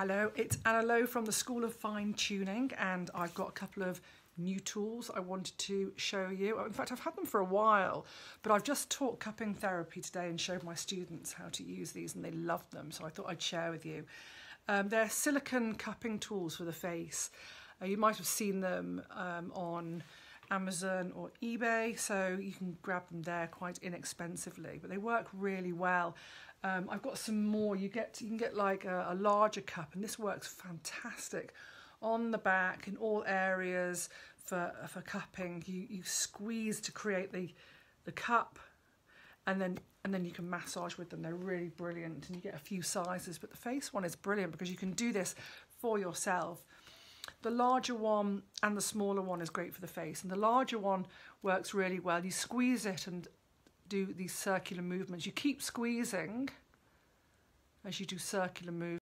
Hello, it's Anna Lowe from the School of Fine Tuning and I've got a couple of new tools I wanted to show you. In fact, I've had them for a while, but I've just taught cupping therapy today and showed my students how to use these and they loved them, so I thought I'd share with you. Um, they're silicone cupping tools for the face. Uh, you might have seen them um, on Amazon or eBay, so you can grab them there quite inexpensively, but they work really well. Um, I've got some more. You get you can get like a, a larger cup, and this works fantastic on the back in all areas for for cupping. You you squeeze to create the the cup, and then and then you can massage with them. They're really brilliant, and you get a few sizes. But the face one is brilliant because you can do this for yourself. The larger one and the smaller one is great for the face, and the larger one works really well. You squeeze it and do these circular movements. You keep squeezing as you do circular movements.